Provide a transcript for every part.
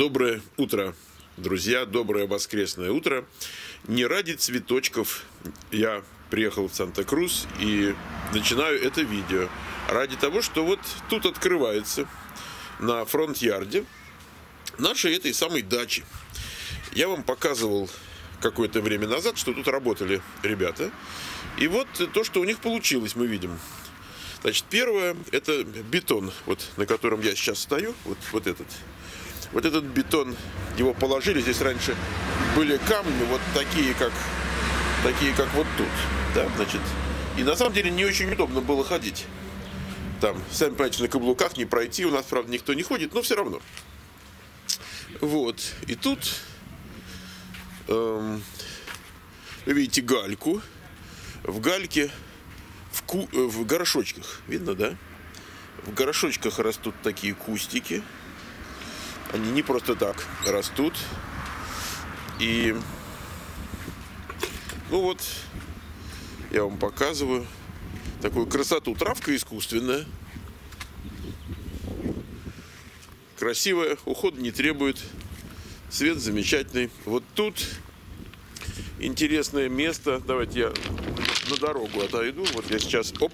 Доброе утро, друзья, доброе воскресное утро. Не ради цветочков я приехал в Санта-Крус и начинаю это видео. Ради того, что вот тут открывается на фронт-ярде нашей этой самой дачи. Я вам показывал какое-то время назад, что тут работали ребята. И вот то, что у них получилось, мы видим. Значит, первое, это бетон, вот, на котором я сейчас стою, вот, вот этот. Вот этот бетон, его положили, здесь раньше были камни вот такие, как, такие, как вот тут. Да, значит, и на самом деле не очень удобно было ходить. Там, сами понимаете, на каблуках не пройти, у нас, правда, никто не ходит, но все равно. Вот, и тут эм, вы видите гальку. В гальке в, ку, э, в горошочках, видно, да? В горошочках растут такие кустики. Они не просто так растут. И ну вот, я вам показываю такую красоту. Травка искусственная. Красивая, уход не требует. Цвет замечательный. Вот тут интересное место. Давайте я на дорогу отойду. Вот я сейчас, оп,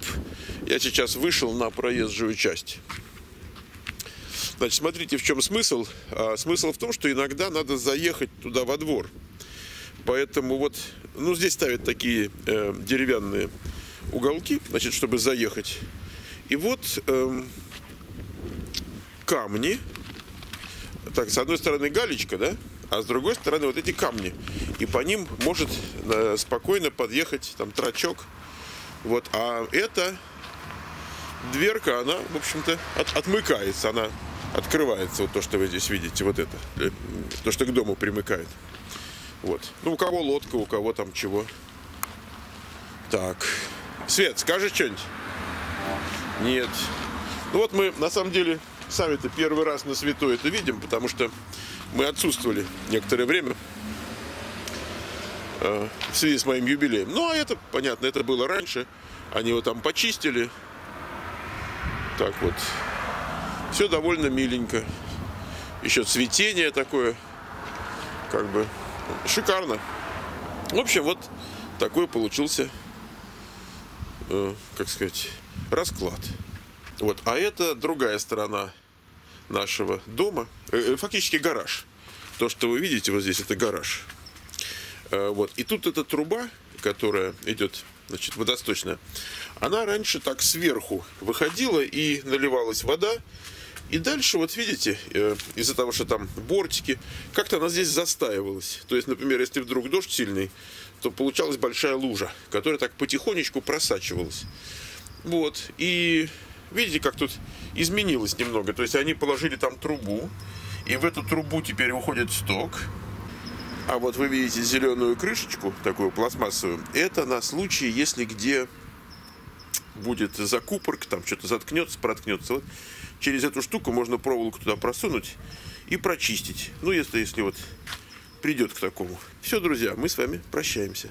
я сейчас вышел на проезжую часть. Значит, смотрите, в чем смысл. А, смысл в том, что иногда надо заехать туда во двор. Поэтому вот, ну, здесь ставят такие э, деревянные уголки, значит, чтобы заехать. И вот э, камни. Так, с одной стороны галечка, да? А с другой стороны вот эти камни. И по ним может э, спокойно подъехать там трачок. Вот, а эта дверка, она, в общем-то, от, отмыкается. Она открывается вот то, что вы здесь видите, вот это, э, то, что к дому примыкает. Вот. Ну, у кого лодка, у кого там чего. Так. Свет, скажи что-нибудь? Нет. Ну вот мы, на самом деле, сами-то первый раз на святой это видим, потому что мы отсутствовали некоторое время э, в связи с моим юбилеем. Ну, а это, понятно, это было раньше. Они его там почистили. Так вот. Все довольно миленько. Еще цветение такое. Как бы шикарно. В общем, вот такой получился, э, как сказать, расклад. Вот. А это другая сторона нашего дома. Э, э фактически гараж. То, что вы видите вот здесь, это гараж. Э, вот. И тут эта труба, которая идет значит, водосточная, она раньше так сверху выходила и наливалась вода, и дальше, вот видите, э, из-за того, что там бортики, как-то она здесь застаивалась. То есть, например, если вдруг дождь сильный, то получалась большая лужа, которая так потихонечку просачивалась. Вот. И видите, как тут изменилось немного. То есть они положили там трубу, и в эту трубу теперь уходит сток. А вот вы видите зеленую крышечку, такую пластмассовую. Это на случай, если где будет закупорка, там что-то заткнется, проткнется. Вот через эту штуку можно проволоку туда просунуть и прочистить. Ну, если, если вот придет к такому. Все, друзья, мы с вами прощаемся.